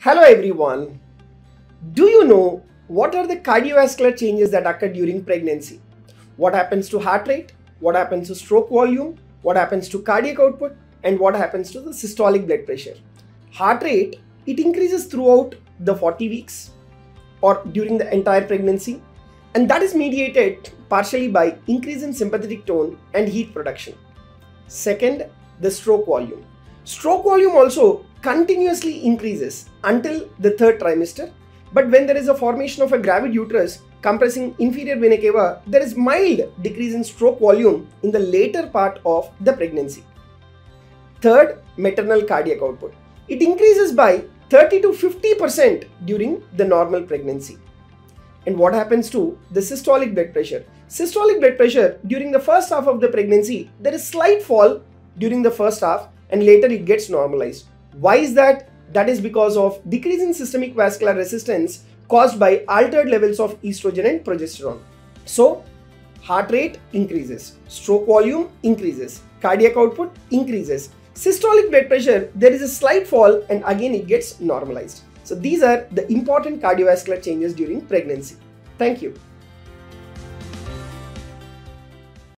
Hello everyone. Do you know what are the cardiovascular changes that occur during pregnancy? What happens to heart rate? What happens to stroke volume? What happens to cardiac output? And what happens to the systolic blood pressure? Heart rate, it increases throughout the 40 weeks or during the entire pregnancy. And that is mediated partially by increase in sympathetic tone and heat production. Second, the stroke volume. Stroke volume also continuously increases until the third trimester. But when there is a formation of a gravid uterus compressing inferior vena cava, there is mild decrease in stroke volume in the later part of the pregnancy. Third, maternal cardiac output. It increases by 30 to 50% during the normal pregnancy. And what happens to the systolic blood pressure? Systolic blood pressure during the first half of the pregnancy, there is slight fall during the first half and later it gets normalized. Why is that? That is because of decrease in systemic vascular resistance caused by altered levels of estrogen and progesterone. So, heart rate increases, stroke volume increases, cardiac output increases. Systolic blood pressure, there is a slight fall and again it gets normalized. So, these are the important cardiovascular changes during pregnancy. Thank you.